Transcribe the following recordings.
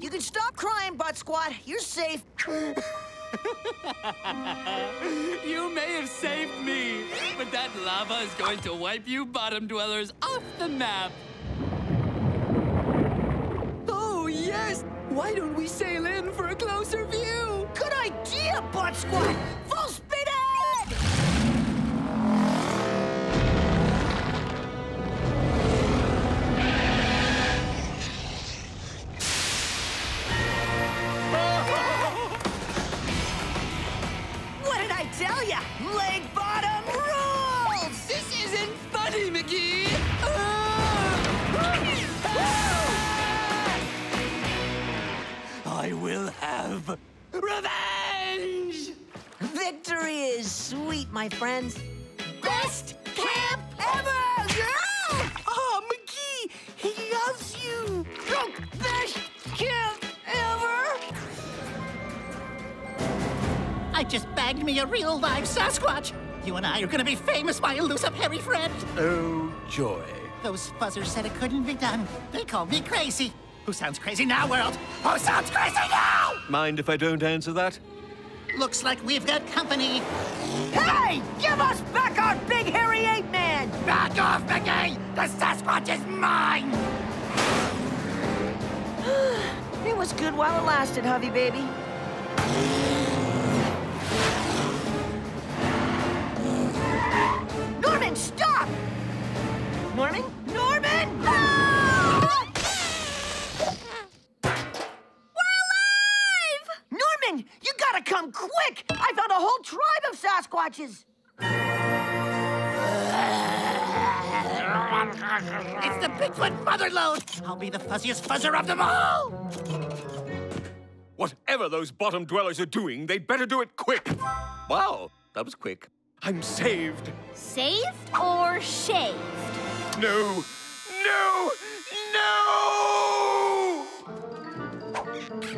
You can stop crying, Butt Squat. You're safe. You may have saved me, but that lava is going to wipe you bottom dwellers off the map. Oh, yes! Why don't we sail in for a closer view? Good idea, Butt Squat. Full speed revenge! Victory is sweet, my friends. Best camp ever! Yeah! Oh, McGee! He loves you! Best camp ever! I just bagged me a real live Sasquatch. You and I are gonna be famous, my elusive hairy friend. Oh, joy. Those fuzzers said it couldn't be done. They called me crazy. Who sounds crazy now, world? Who sounds crazy now? Mind if I don't answer that? Looks like we've got company. Hey! Give us back our big hairy ape man! Back off, McGee! The Sasquatch is mine! It was good while it lasted, Hovey baby. Norman, stop! Norman? Norman! Ah! Sasquatches! It's the Bigfoot motherlode! I'll be the fuzziest fuzzer of them all! Whatever those bottom dwellers are doing, they'd better do it quick. Wow, that was quick. I'm saved. Saved or shaved? No, no, no!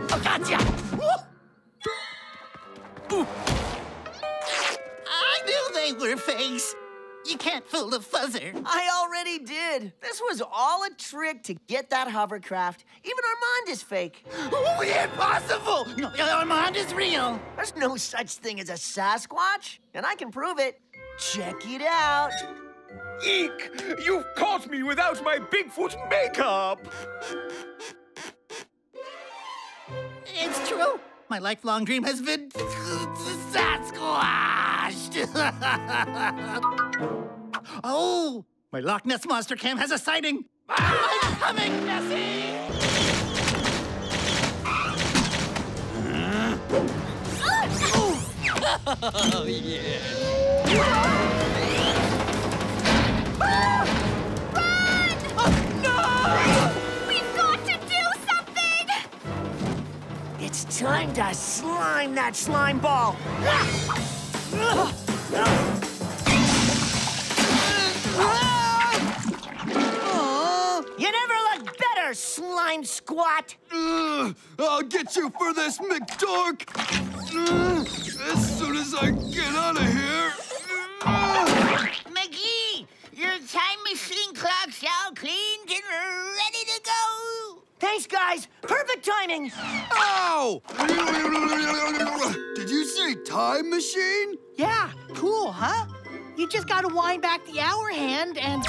Oh, gotcha! Ooh. I knew they were fakes. You can't fool a fuzzer. I already did. This was all a trick to get that hovercraft. Even Armand is fake. Oh, impossible! No, Armand is real. There's no such thing as a Sasquatch, and I can prove it. Check it out. Eek! You've caught me without my Bigfoot makeup! It's true. My lifelong dream has been Sasquatched. oh, my Loch Ness Monster Cam has a sighting. I'm coming, Nessie! Oh, yeah. It's time to slime that slime ball. You never looked better, slime squat. I'll get you for this, McDork! Ugh, as soon as I get out of here! McGee, your time machine clock's all cleaned and ready to go. Thanks, guys. Perfect timing. Ow! Did you say time machine? Yeah, cool, huh? You just gotta wind back the hour hand and.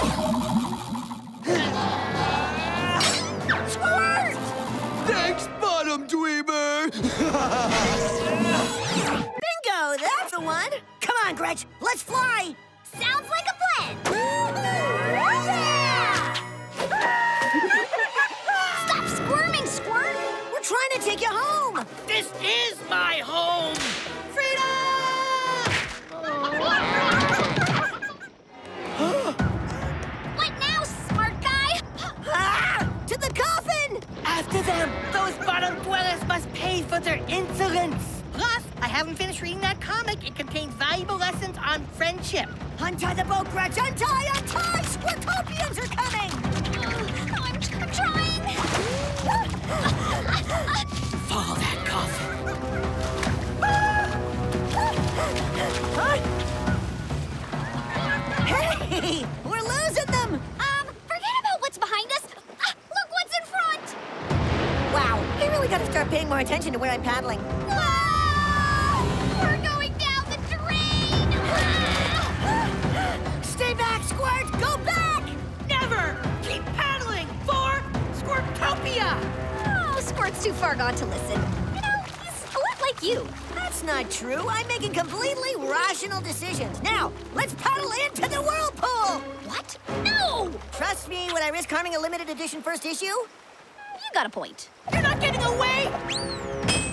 I risk harming a limited edition first issue? You got a point. You're not getting away!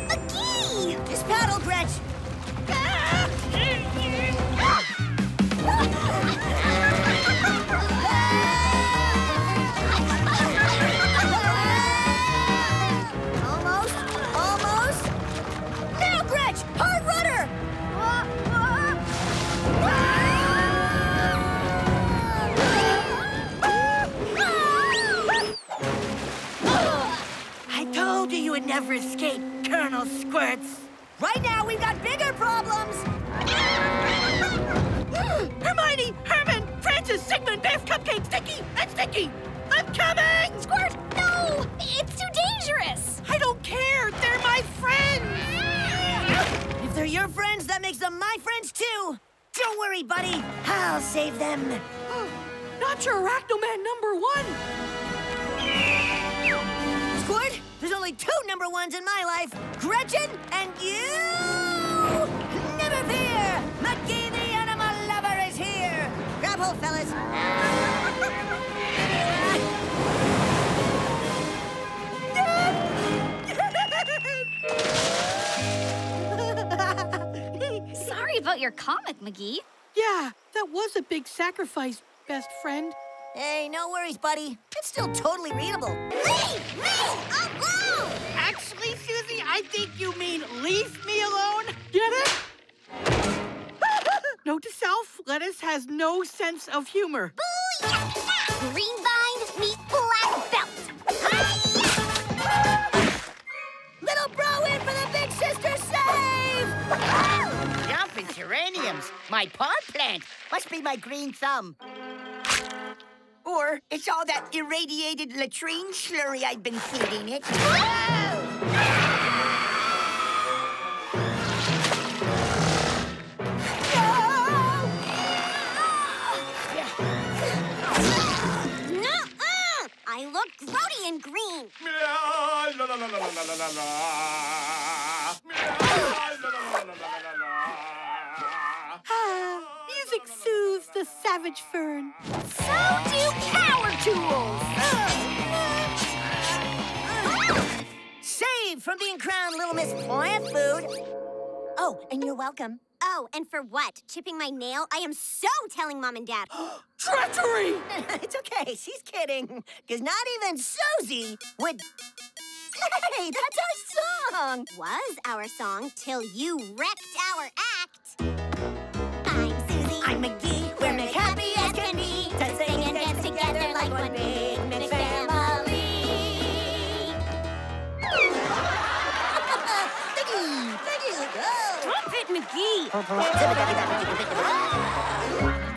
McGee! Just paddle, Gretch. Almost, never escape, Colonel Squirts. Right now, we've got bigger problems! Hermione, Herman, Francis, Sigmund, Biff, Cupcake, Sticky, and Sticky! I'm coming! Squirt! No! It's too dangerous! I don't care. They're my friends. If they're your friends, that makes them my friends too! Don't worry, buddy. I'll save them. Not your Arachnoman number one. Squirt, there's only two number ones in my life Gretchen and you! Never fear! McGee the animal lover is here! Grab hold, fellas. Sorry about your comic, McGee. yeah, that was a big sacrifice, best friend. Hey, no worries, buddy. It's still totally readable. Leave me alone! Actually, Susie, I think you mean leave me alone. Get it? Note to self, lettuce has no sense of humor. Booyah! Green bind, meet black belt. Little bro in for the big sister save! Jumping geraniums. My paw plant. Must be my green thumb. Or it's all that irradiated latrine slurry I've been feeding it. Nuh-uh! I look grody in green. Music soothes the savage fern. So do power tools. Saved from being crowned Little Miss Plant Food. Oh, and you're welcome. Oh, and for what? Chipping my nail? I am so telling mom and dad. Treachery! it's okay, she's kidding. Because not even Susie would. Hey, that's our song! Was our song till you wrecked our act. I'm Susie. I'm McGee, we're Mick happy as can be. To sing and dance together like one big Mick family. Mickey, Mickey, go! Trumpet McGee.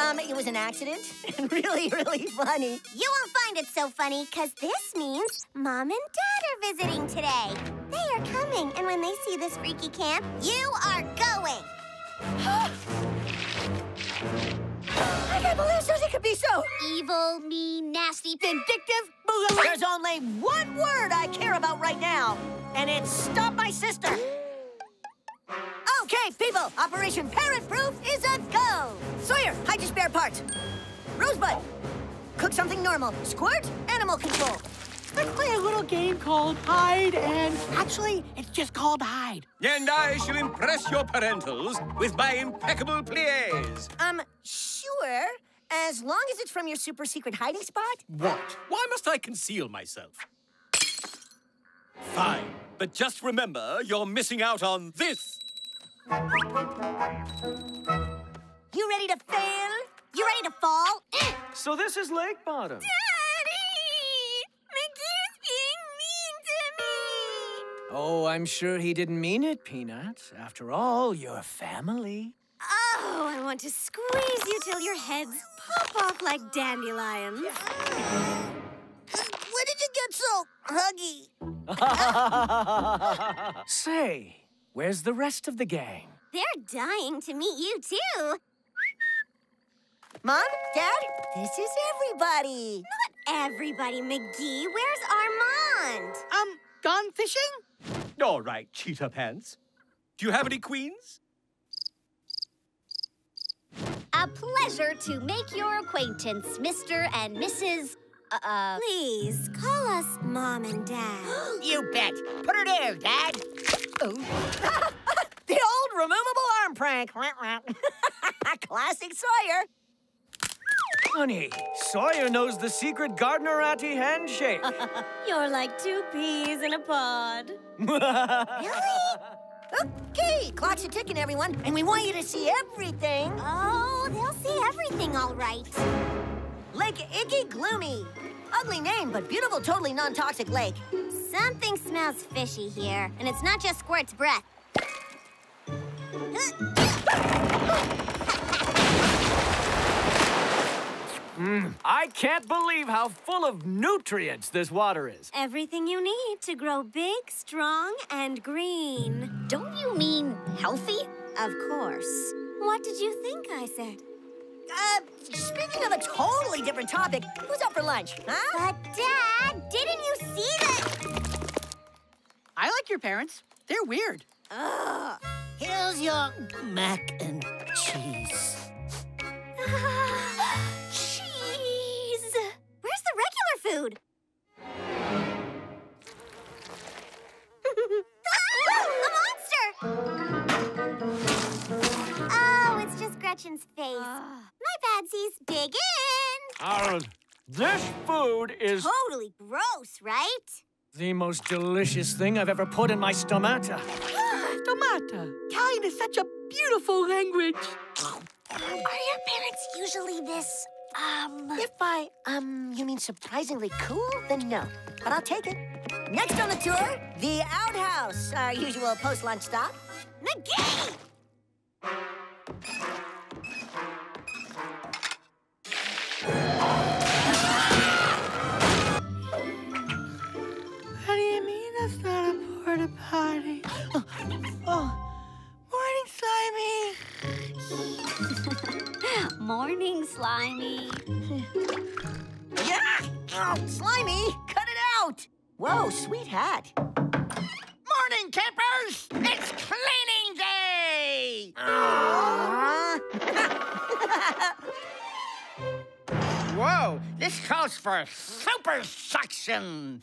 Um, it was an accident and really, really funny. You won't find it so funny, because this means Mom and Dad are visiting today. They are coming, and when they see this freaky camp, you are going. I can't believe Susie could be so Evil, mean, nasty, vindictive. There's only one word I care about right now, and it's stop my sister. Okay, people, Operation Parent Proof is a go. Sawyer, hide your spare parts. Rosebud, cook something normal. Squirt, animal control. Let's play a little game called Hide and... Actually, it's just called Hide. And I shall impress your parentals with my impeccable plies. Um, sure, as long as it's from your super secret hiding spot. What? Why must I conceal myself? Fine, but just remember you're missing out on this. You ready to fail? You ready to fall? So this is Lakebottom. Oh, I'm sure he didn't mean it, Peanut. After all, you're family. Oh, I want to squeeze you till your heads pop off like dandelions. Where did you get so so huggy. Say, where's the rest of the gang? They're dying to meet you, too. Mom, Dad, this is everybody. Not everybody, McGee. Where's Armand? Um, gone fishing? All right, cheetah pants. Do you have any queens? A pleasure to make your acquaintance, Mr. and Mrs. Uh, uh, Please, call us Mom and Dad. You bet. Put her there, Dad. The old removable arm prank. Classic Sawyer. Honey, Sawyer knows the secret Gardnerati handshake. You're like two peas in a pod. Really? Okay, clock's a ticking, everyone, and we want you to see everything. Oh, they'll see everything all right. Lake Icky Gloomy. Ugly name, but beautiful, totally non-toxic lake. Something smells fishy here, and it's not just Squirt's breath. I can't believe how full of nutrients this water is. Everything you need to grow big, strong, and green. Don't you mean healthy? Of course. What did you think I said? Uh, speaking of a totally different topic, who's up for lunch, huh? But, Dad, didn't you see that? I like your parents. They're weird. Here's your mac and cheese. Cheese! Where's the regular food? a monster! Oh, it's just Gretchen's face. My bad, C's. Dig in! Uh, this food is Totally gross, right? the most delicious thing I've ever put in my stomata. Tomata. Italian is such a beautiful language. Are your parents usually this, um... If by, um, you mean surprisingly cool, then no. But I'll take it. Next on the tour, the outhouse, our usual post-lunch stop. McGee! What do you mean that's not a porta potty? Slimy. Yeah! Oh, slimy! Cut it out! Whoa, sweet hat. Morning, campers! It's cleaning day! Whoa, this calls for super suction.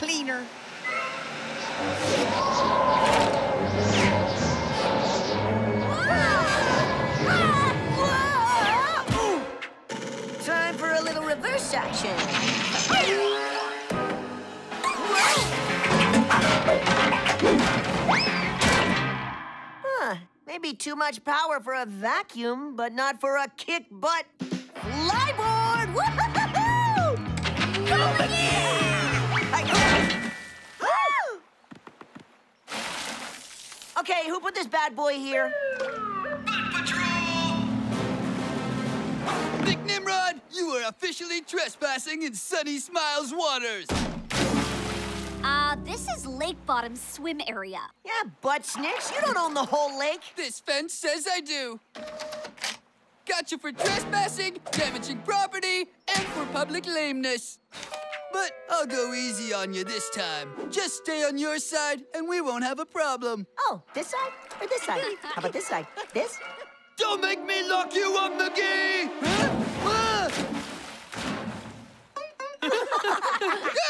Cleaner. Time for a little reverse action. Huh, maybe too much power for a vacuum, but not for a kick butt flyboard! Woo-hoo-hoo-hoo! Go I- Okay, who put this bad boy here? Foot Patrol! Big Nimrod, you are officially trespassing in Sunny Smiles waters. Uh, this is Lakebottom swim area. Yeah, butt snitch, you don't own the whole lake. This fence says I do. Got you for trespassing, damaging property, and for public lameness. But I'll go easy on you this time. Just stay on your side, and we won't have a problem. Oh, this side or this side? How about this side? This? Don't make me lock you up, McGee! Huh?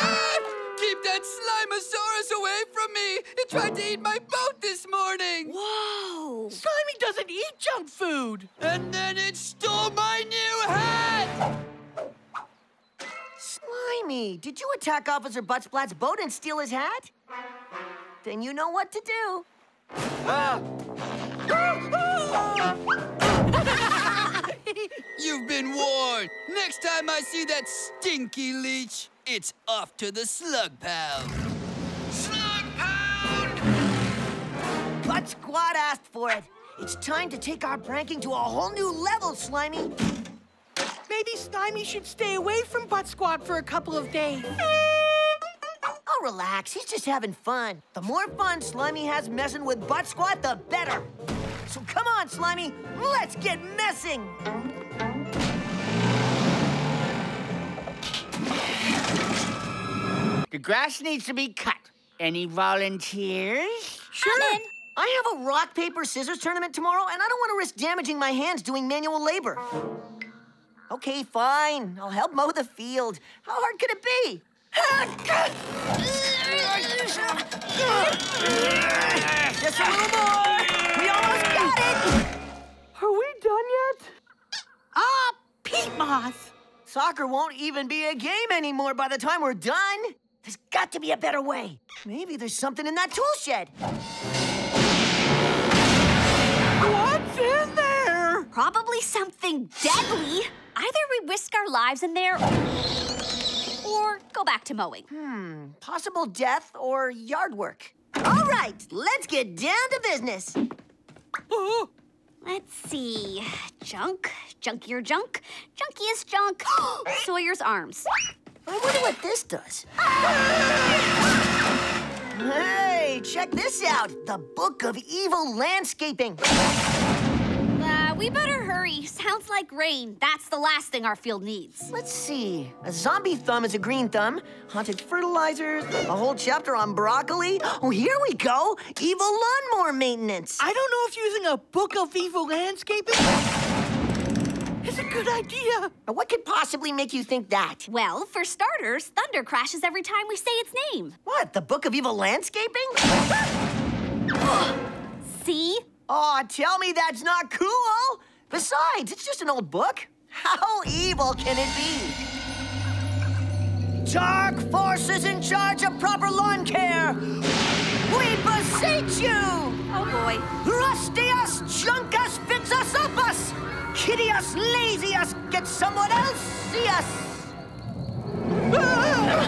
Ah! Keep that Slimeosaurus away from me! It tried to eat my boat this morning! Whoa! Slimy doesn't eat junk food. And then it stole my new hat! Slimy, did you attack Officer Buttsplat's boat and steal his hat? Then you know what to do. You've been warned. Next time I see that stinky leech, it's off to the slug pound. Slug pound! Butt squat asked for it. It's time to take our pranking to a whole new level, Slimy. Maybe Slimy should stay away from Butt Squat for a couple of days. Oh, relax. He's just having fun. The more fun Slimy has messing with Butt Squat, the better. So come on, Slimy. Let's get messing. The grass needs to be cut. Any volunteers? Sure. I have a rock, paper, scissors tournament tomorrow, and I don't want to risk damaging my hands doing manual labor. Okay, fine. I'll help mow the field. How hard could it be? Just a little more. We almost got it. Are we done yet? Ah, Pete Moss. Soccer won't even be a game anymore by the time we're done. There's got to be a better way. Maybe there's something in that tool shed. What's in there? Probably something deadly. Either we risk our lives in there or go back to mowing. Hmm, possible death or yard work. All right, let's get down to business. Let's see. Junk, junkier junk, junkiest junk, Sawyer's arms. I wonder what this does. Hey, check this out. The Book of Evil Landscaping. We better hurry. Sounds like rain. That's the last thing our field needs. Let's see. A zombie thumb is a green thumb. Haunted fertilizers. A whole chapter on broccoli. Oh, here we go. Evil lawnmower maintenance. I don't know if using a book of evil landscaping is a good idea. What could possibly make you think that? Well, for starters, thunder crashes every time we say its name. What, the Book of Evil Landscaping? See? Oh, tell me that's not cool. Besides, it's just an old book. How evil can it be? Dark forces in charge of proper lawn care. We beseech you! Oh boy. Rustius, Junkus, Fixus, Uppus! Hideous, laziest, get someone else see us! oh,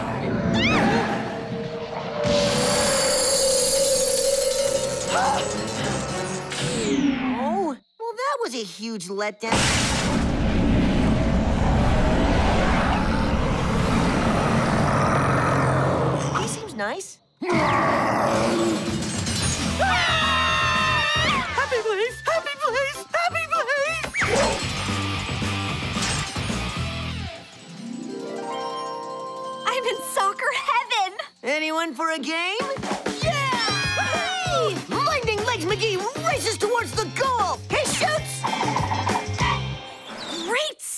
well, that was a huge letdown. He seems nice. Happy place, happy place, happy place! I'm in soccer heaven! Anyone for a game? Yeah! Lightning Legs McGee races towards the goal.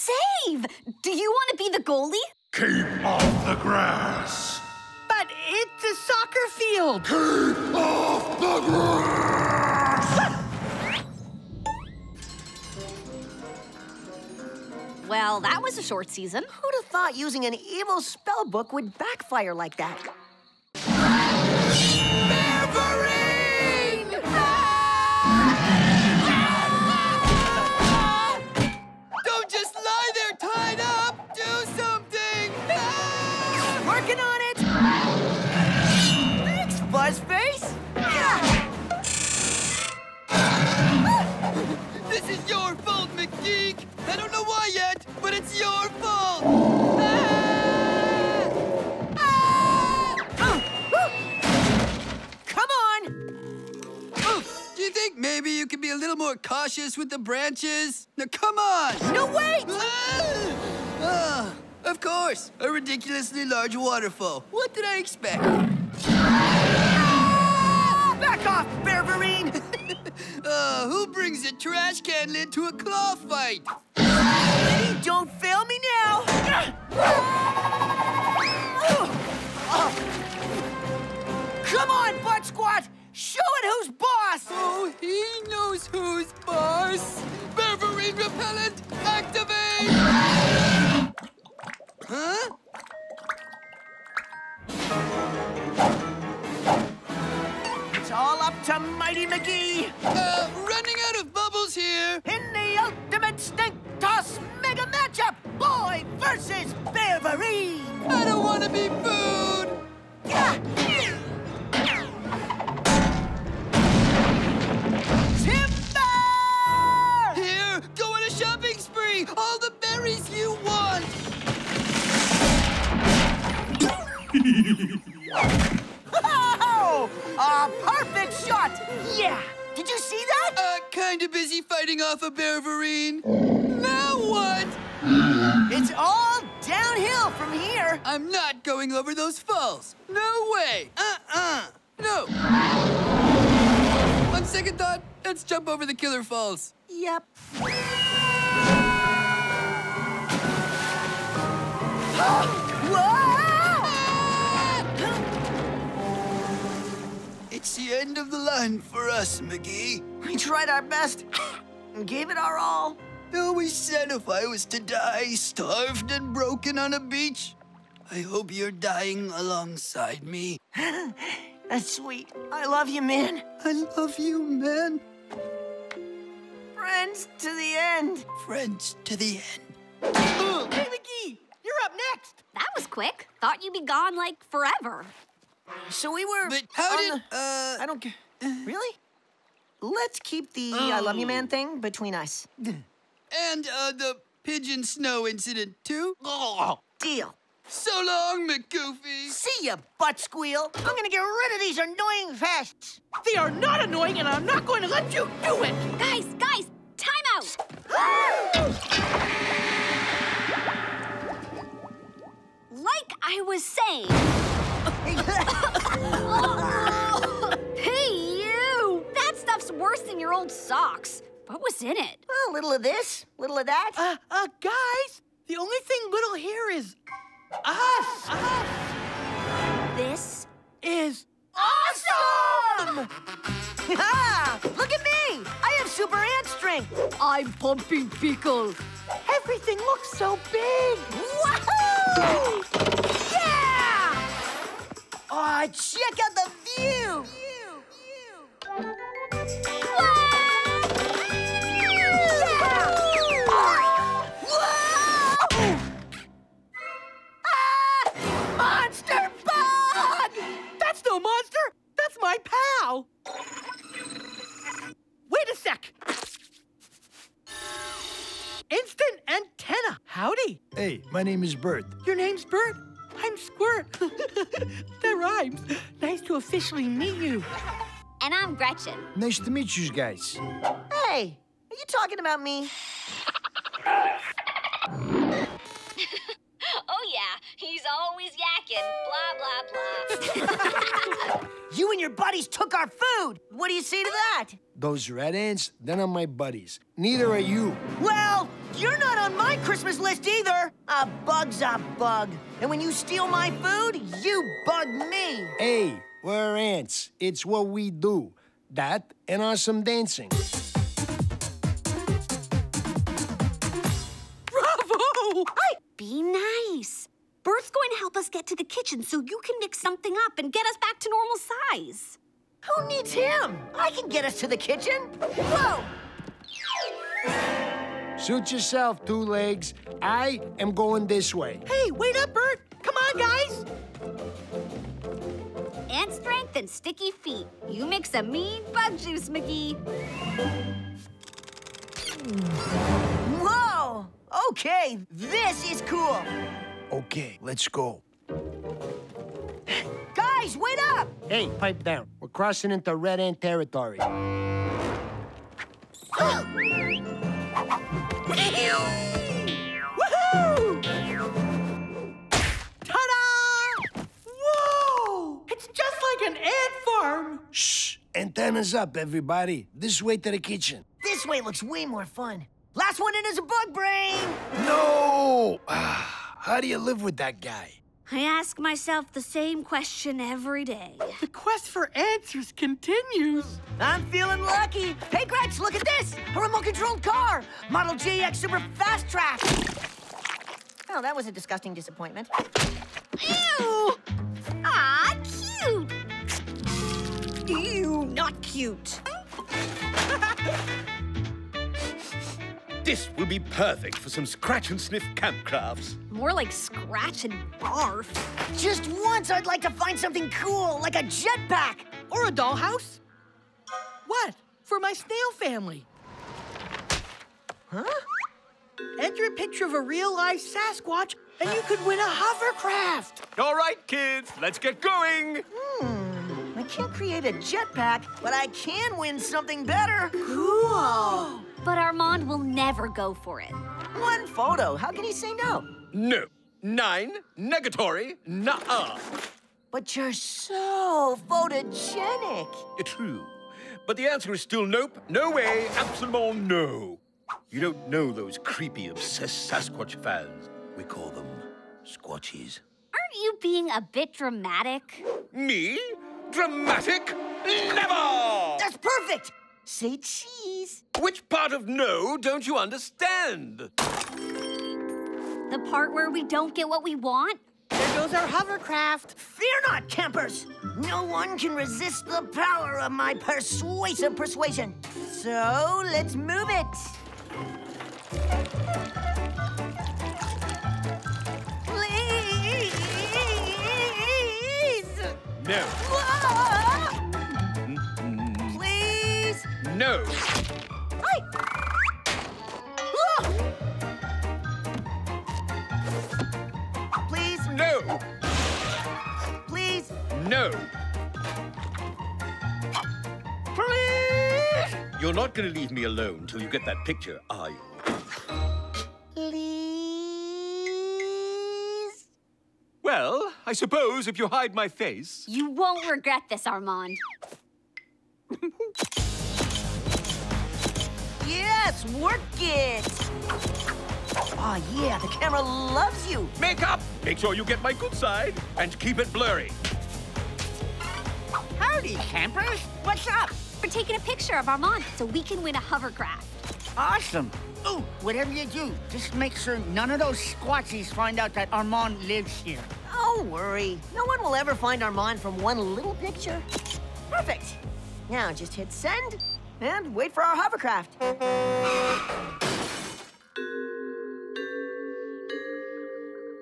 Save! Do you want to be the goalie? Keep off the grass. But it's a soccer field. Keep off the grass. Well, that was a short season. Who'd have thought using an evil spell book would backfire like that? Is your fault, McGeek! I don't know why yet, but it's your fault! Ah! Come on! Do you think maybe you could be a little more cautious with the branches? Now, come on! No, wait! Ah! Ah, of course, a ridiculously large waterfall. What did I expect? Back off! Who brings a trash can lid to a claw fight? Eddie, don't fail me now! Come on, Butt Squat! Show it who's boss! Oh, he knows who's boss! Berberine repellent, activate! Huh? It's all up to Mighty McGee! Uh, stink mega matchup, boy versus Berberine! I don't want to be food! I'm not going over those falls. No way. Uh-uh. No. On second thought, let's jump over the killer falls. Yep. It's the end of the line for us, McGee. We tried our best and gave it our all. I always said if I was to die starved and broken on a beach, I hope you're dying alongside me. That's sweet. I love you, man. I love you, man. Friends to the end. Friends to the end. Hey, McGee, you're up next. That was quick. Thought you'd be gone like forever. So we were. But how did, the- uh... I don't care. Really? Let's keep the I love you, man thing between us. And, uh, the pigeon snow incident, too? Deal. So long, McGoofy. See ya, butt squeal. I'm gonna get rid of these annoying vests. They are not annoying, and I'm not going to let you do it. Guys, guys, time out. Like I was saying. hey, you! That stuff's worse than your old socks. What was in it? A little of this, little of that. Uh, uh, guys, the only thing little here is us. Us This is Awesome! Look at me! I have super ant strength. I'm pumping pickle. everything looks so big. Wahoo! Yeah! Aw, check out the view! Whoa! My pal. Wait a sec. Instant antenna. Howdy. Hey, my name is Bert. Your name's Bert? I'm Squirt. that rhymes. Nice to officially meet you. And I'm Gretchen. Nice to meet you guys. Hey, are you talking about me? Your buddies took our food. What do you say to that? Those red ants, they're not my buddies. Neither are you. Well, you're not on my Christmas list either. A bug's a bug. And when you steal my food, you bug me. Hey, we're ants. It's what we do. That and awesome dancing. Bert's going to help us get to the kitchen so you can mix something up and get us back to normal size. Who needs him? I can get us to the kitchen. Whoa! Suit yourself, two legs. I am going this way. Hey, wait up, Bert. Come on, guys. Ant strength and sticky feet. You mix a mean bug juice, McGee. Hmm. Whoa! Okay, this is cool. Okay, let's go. Guys, wait up! Hey, pipe down. We're crossing into red ant territory. Woohoo! Ta-da! Whoa! It's just like an ant farm. Shh! Antennas up, everybody. This way to the kitchen. This way looks way more fun. Last one in is a bug brain. No! Ah. How do you live with that guy? I ask myself the same question every day. The quest for answers continues. I'm feeling lucky. Hey, Gretch, look at this! A remote-controlled car! Model JX Super Fast Track! Oh, that was a disgusting disappointment. Ew! Ah, cute! Ew, not cute. This will be perfect for some scratch and sniff camp crafts. More like scratch and barf. Just once, I'd like to find something cool, like a jetpack. Or a dollhouse? What? For my snail family. Huh? Enter a picture of a real life Sasquatch, and you could win a hovercraft. All right, kids, let's get going. Hmm. I I can't create a jetpack, but I can win something better. Cool. But Armand will never go for it. One photo. How can he say no? No. Nine. Negatory. Nuh-uh. But you're so photogenic. True. But the answer is still nope. No way. Absolutely no. You don't know those creepy, obsessed Sasquatch fans. We call them Squatchies. Aren't you being a bit dramatic? Me? Dramatic? Never! That's perfect! Say cheese. Which part of no don't you understand? The part where we don't get what we want? There goes our hovercraft. Fear not, campers! No one can resist the power of my persuasive persuasion. So let's move it. Please! No. Please! No. Hi! Please! No. Please! No. Please! You're not going to leave me alone till you get that picture, are you? Please? Well, I suppose if you hide my face. You won't regret this, Armand. Yes, work it! Oh, yeah, the camera loves you. Make up! Make sure you get my good side and keep it blurry. Howdy, campers. What's up? We're taking a picture of Armand so we can win a hovercraft. Awesome. Ooh, whatever you do, just make sure none of those squatchies find out that Armand lives here. Don't worry. No one will ever find Armand from one little picture. Perfect. Now just hit send and wait for our hovercraft.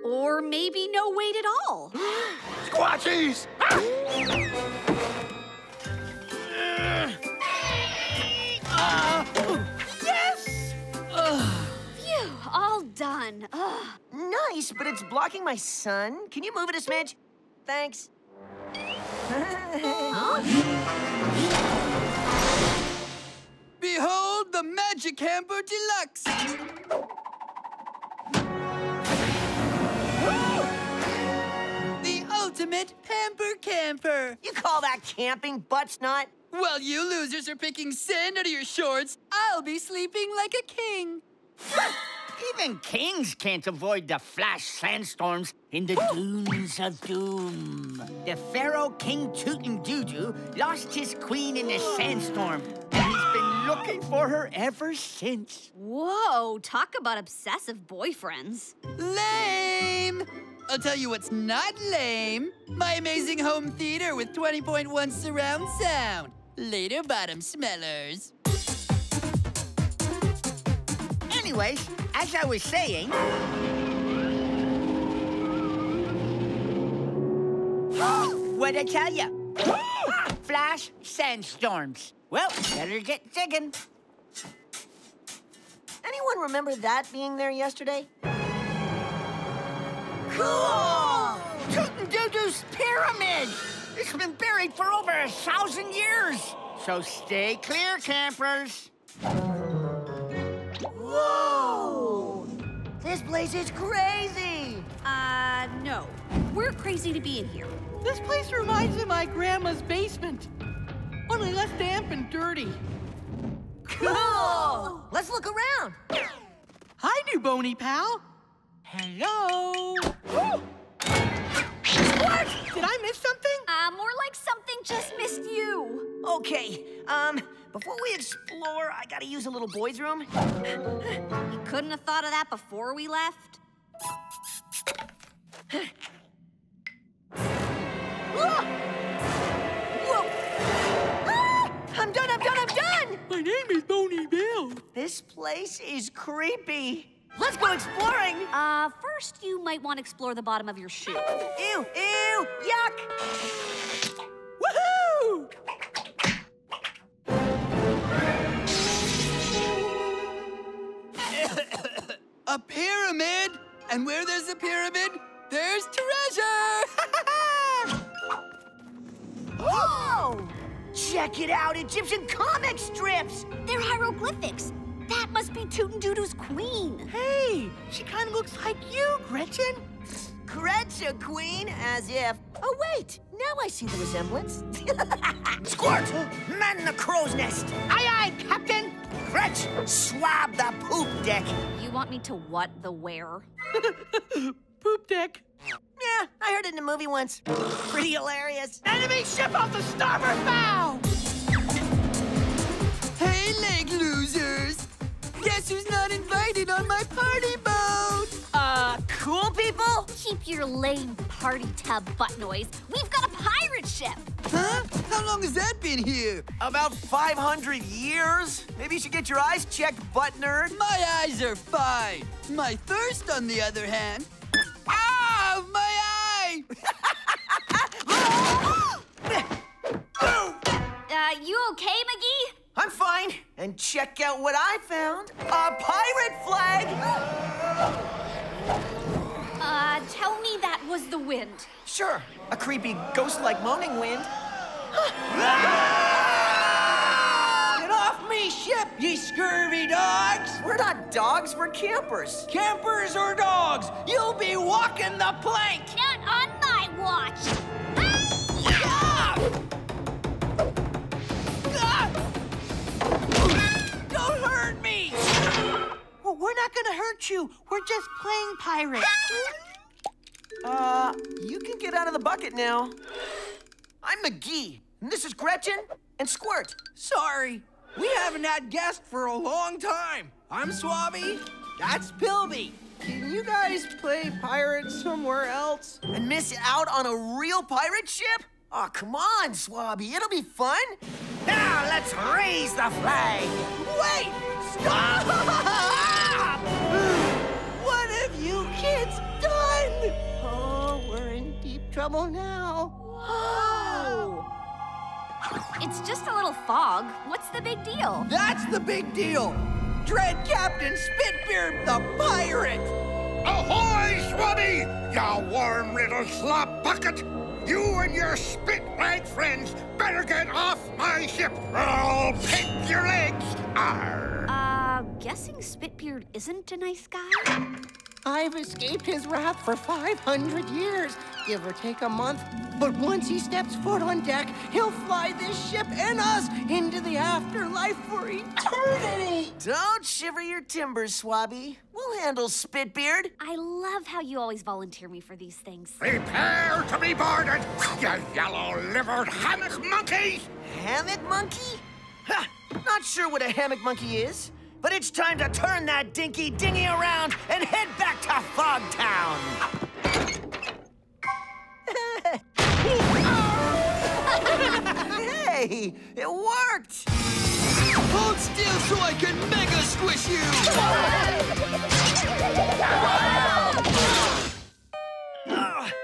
Or maybe no wait at all. Squatchies! Yes! Phew, all done. Ugh. Nice, but it's blocking my sun. Can you move it a smidge? Thanks. Behold the Magic Hamper Deluxe! the ultimate pamper camper! You call that camping, butts not? While you losers are picking sand out of your shorts, I'll be sleeping like a king. Even kings can't avoid the flash sandstorms in the dunes of doom. The pharaoh King Tutankhamun lost his queen in a sandstorm, and he's been looking for her ever since. Whoa, talk about obsessive boyfriends. Lame! I'll tell you what's not lame. My amazing home theater with 20.1 surround sound. Later, bottom smellers. Anyways, as I was saying... What'd I tell you? Flash sandstorms. Well, better get digging. Anyone remember that being there yesterday? Cool! Tootin' pyramid! It's been buried for over a thousand years. So stay clear, campers. Whoa! This place is crazy! Uh, no. We're crazy to be in here. This place reminds me of my grandma's basement. Only less damp and dirty. Cool! Let's look around. Hi, new bony pal. Hello. What? Did I miss something? Uh, more like something just missed you. Okay, um, before we explore, I gotta use a little boy's room. You couldn't have thought of that before we left? This place is creepy. Let's go exploring! Uh, first you might want to explore the bottom of your shoe. Ew, ew, yuck! Woohoo! A pyramid! And where there's a pyramid, there's treasure! Whoa! Check it out, Egyptian comic strips! They're hieroglyphics. That must be Tootin' Doodoo's queen. Hey, she kind of looks like you, Gretchen. Gretchen Queen, as if. Oh, wait, now I see the resemblance. Squirt! Man in the crow's nest! Aye, aye, Captain! Gretch, swab the poop deck! You want me to what the where? Poop deck! Yeah, I heard it in a movie once. Pretty hilarious. Enemy ship off the starboard bow! Hey, leg losers! Guess who's not invited on my party boat? Uh, cool people? Keep your lame party tub butt noise. We've got a pirate ship. Huh? How long has that been here? About 500 years? Maybe you should get your eyes checked, butt nerd. My eyes are fine. My thirst, on the other hand. Ow! My eye! Uh, you okay, McGee? I'm fine. And check out what I found. A pirate flag! Uh, tell me that was the wind. Sure, a creepy ghost-like moaning wind. Get off me ship, ye scurvy dogs! We're not dogs, we're campers. Campers or dogs, you'll be walking the plank! Not on my watch. We're not gonna hurt you. We're just playing pirate. Uh, you can get out of the bucket now. I'm McGee, and this is Gretchen and Squirt. Sorry, we haven't had guests for a long time. I'm Swabby, that's Pilby. Can you guys play pirates somewhere else? And miss out on a real pirate ship? Oh, come on, Swabby, it'll be fun. Now let's raise the flag. Wait! Stop! what kids done? Oh, we're in deep trouble now. Whoa. It's just a little fog. What's the big deal? That's the big deal. Dread Captain Spitbeard the pirate. Ahoy, Swabby! Ya warm little slop bucket! You and your spit-rag friends better get off my ship, or I'll pick your legs! Arr! Uh, guessing Spitbeard isn't a nice guy? I've escaped his wrath for 500 years, give or take a month. But once he steps foot on deck, he'll fly this ship and us into the afterlife for eternity. Don't shiver your timbers, Swabby. We'll handle Spitbeard. I love how you always volunteer me for these things. Prepare to be boarded, you yellow-livered hammock monkey! Hammock monkey? Ha! Not sure what a hammock monkey is, but it's time to turn that dinky dinghy around and head back to Fogtown. hey, it worked! Hold still so I can mega squish you! Uh,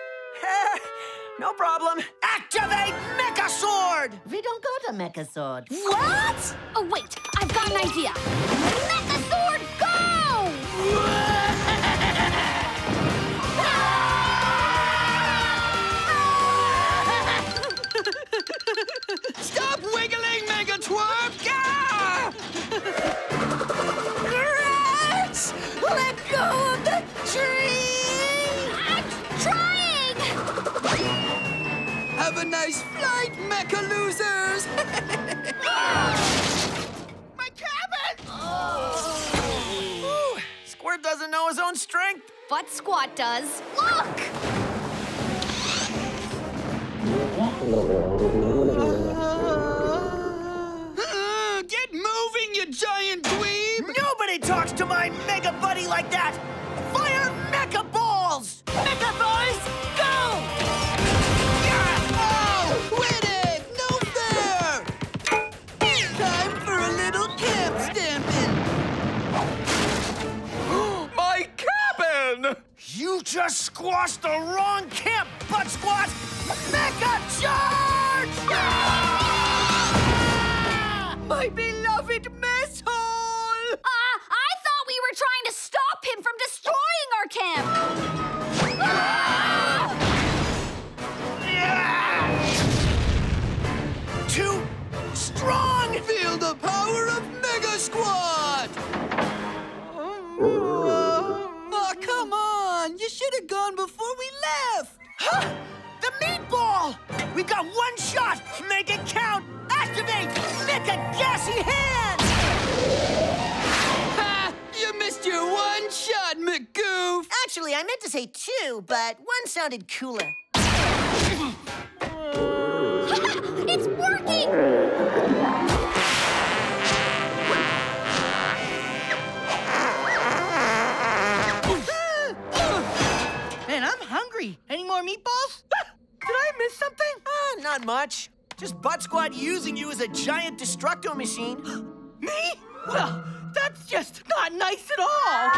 no problem. Activate Mecha Sword! We don't go to Mecha Sword. What? Oh, wait. I've got an idea. Mecha Sword, go! Doesn't know his own strength. But Squat does. Look! Uh, get moving, you giant dweeb! Nobody talks to my mega buddy like that! Just squashed the wrong camp, butt squat! Mecha charge! My beloved Huh! The meatball! We got one shot! Make it count! Activate! Make a gassy hand! Ha! You missed your one shot, McGoof! Actually, I meant to say two, but one sounded cooler. it's working! Hungry. Any more meatballs? Did I miss something? Ah, not much. Just butt Squat using you as a giant destructo machine. Me? Well, that's just not nice at all.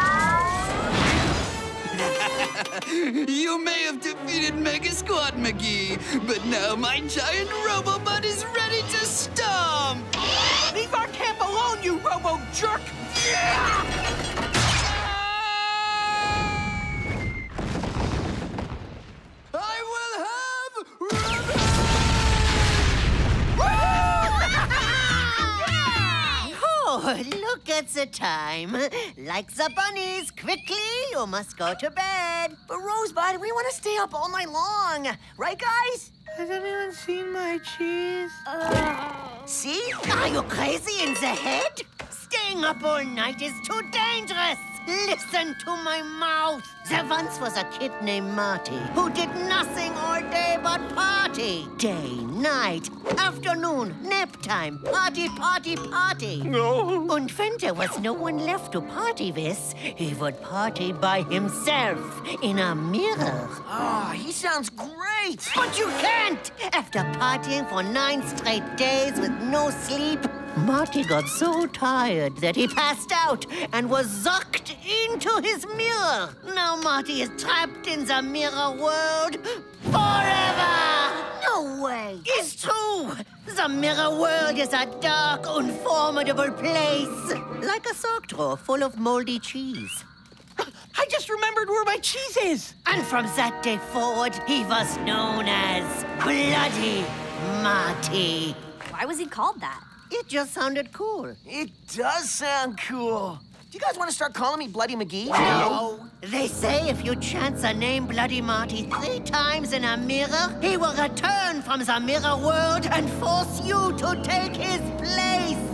you may have defeated Mega Squat McGee, but now my giant Robobot is ready to stomp! Leave our camp alone, you robo jerk! I Oh, look at the time. Like the bunnies, quickly, you must go to bed. But Rosebud, we want to stay up all night long. Right, guys? Has anyone seen my cheese? Uh, see? Are you crazy in the head? Staying up all night is too dangerous. Listen to my mouth. There once was a kid named Marty who did nothing all day but party. Day, night, afternoon, nap time, party, party, party. No. And when there was no one left to party with, he would party by himself in a mirror. Ah, he sounds great. But you can't! After partying for nine straight days with no sleep, Marty got so tired that he passed out and was sucked into his mirror. Now Marty is trapped in the mirror world forever! No way. It's true! The mirror world is a dark, unformidable place. Like a sock drawer full of moldy cheese. I just remembered where my cheese is. And from that day forward, he was known as Bloody Marty. Why was he called that? It just sounded cool. It does sound cool. Do you guys want to start calling me Bloody McGee? No. They say if you chant the name Bloody Marty three times in a mirror, he will return from the mirror world and force you to take his place.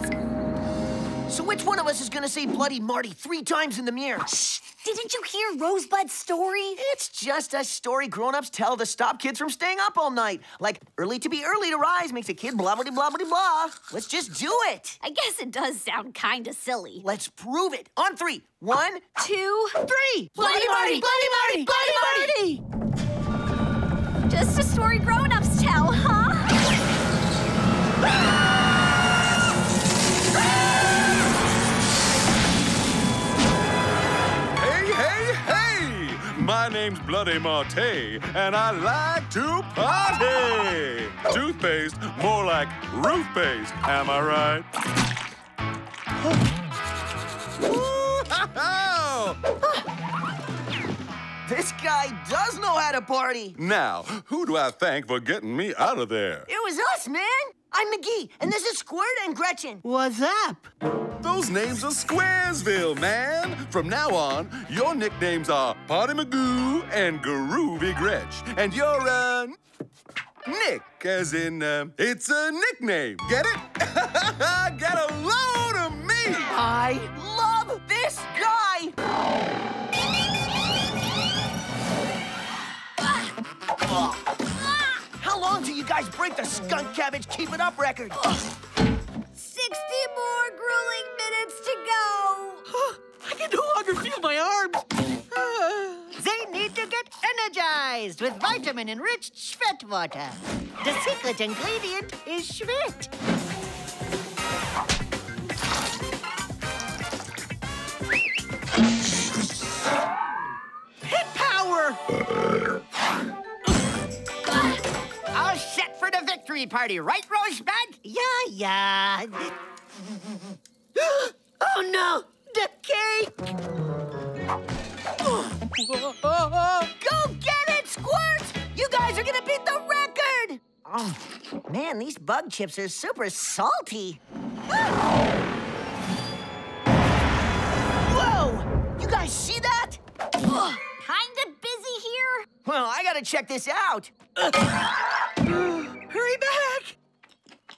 So which one of us is gonna say Bloody Marty three times in the mirror? Shh! Didn't you hear Rosebud's story? It's just a story grown-ups tell to stop kids from staying up all night. Like, early to be early to rise makes a kid blah blah blah blah blah. Let's just do it. I guess it does sound kinda silly. Let's prove it. On three. One, Two, three. Bloody Marty! Bloody Marty! Bloody Marty! Name's Bloody Marty, and I like to party! Oh. Toothpaste, more like roof paste, am I right? This guy does know how to party. Now, who do I thank for getting me out of there? It was us, man. I'm McGee, and this is Squirt and Gretchen. What's up? Those names are Squaresville, man! From now on, your nicknames are Party Magoo and Groovy Gretch. And you're, uh, Nick, as in, uh, it's a nickname. Get it? Get a load of me! I love this guy. How long till you guys break the skunk cabbage keep it up record? 60 more grueling minutes to go. I can no longer feel my arms. They need to get energized with vitamin-enriched Schwet water. The secret ingredient is Schwet. Hit power! Uh, victory party, right, Rosebud? Yeah, yeah. oh no, the cake! Go get it, Squirt! You guys are gonna beat the record! Oh, man, these bug chips are super salty. Whoa! You guys see that? Kinda busy here. Well, I gotta check this out. Hurry back!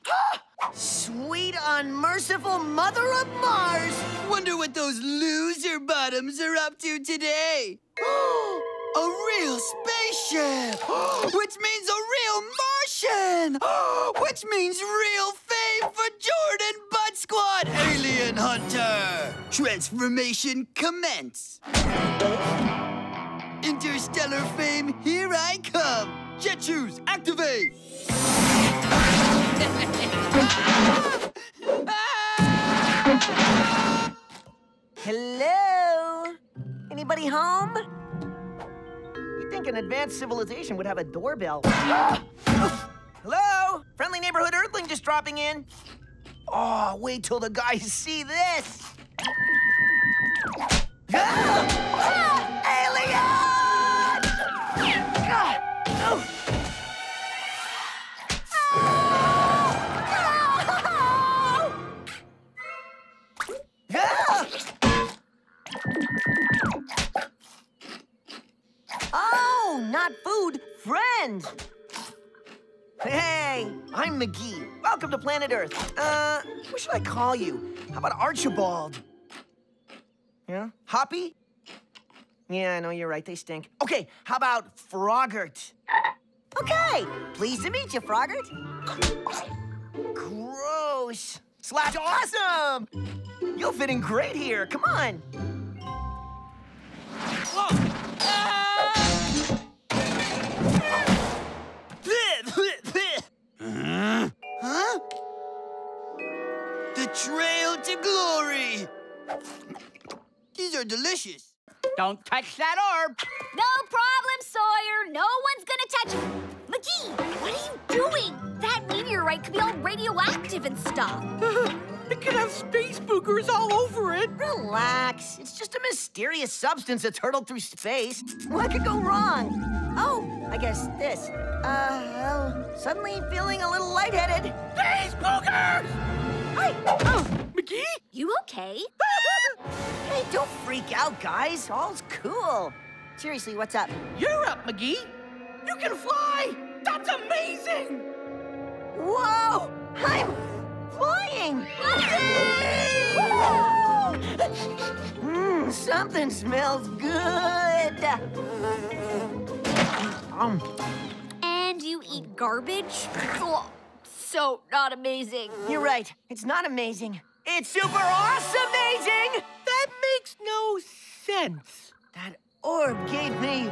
Sweet, unmerciful mother of Mars! Wonder what those loser bottoms are up to today. a real spaceship! Which means a real Martian! Which means real fame for Jordan Butt Squat Alien Hunter! Transformation commence! Interstellar fame, here I come! Jet shoes, activate! Hello? Anybody home? You'd think an advanced civilization would have a doorbell. Hello? Friendly neighborhood earthling just dropping in. Oh, wait till the guys see this. Ah! Food, friends. Hey, I'm McGee. Welcome to planet Earth. Uh, what should I call you? How about Archibald? Yeah? Hoppy? Yeah, I know, you're right, they stink. Okay, how about Froggert? Okay, pleased to meet you, Froggert. Gross. Slash awesome! You'll fit in great here, come on. Huh? Trail to glory! These are delicious. Don't touch that orb. No problem, Sawyer. No one's gonna touch it. McGee, what are you doing? That meteorite could be all radioactive and stuff. It could have space boogers all over it. Relax. It's just a mysterious substance that's hurtled through space. What could go wrong? Oh, I guess this. Uh, well, suddenly feeling a little lightheaded. Space boogers! Hi! Oh, McGee? You okay? hey, don't freak out, guys. All's cool. Seriously, what's up? You're up, McGee. You can fly. That's amazing. Whoa! I'm flying! Mmm, something smells good. Um, And you eat garbage? So not amazing. you're right. It's not amazing. It's super awesome amazing. That makes no sense. That orb gave me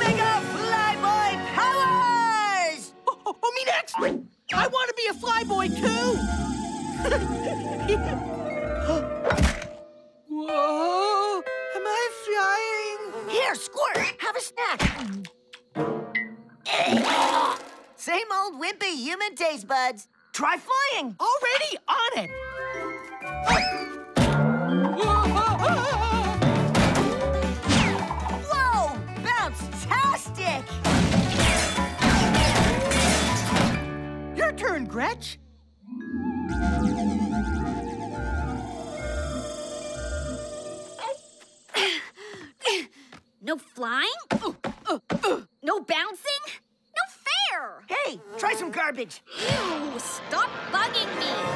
Mega Flyboy powers! Oh, oh, oh, me next. I want to be a flyboy too. Whoa! Am I flying? Here, Squirt, have a snack. Same old wimpy human taste buds. Try flying. Already on it. Whoa! Bounce-tastic! Your turn, Gretch. Garbage. Ew, stop bugging me!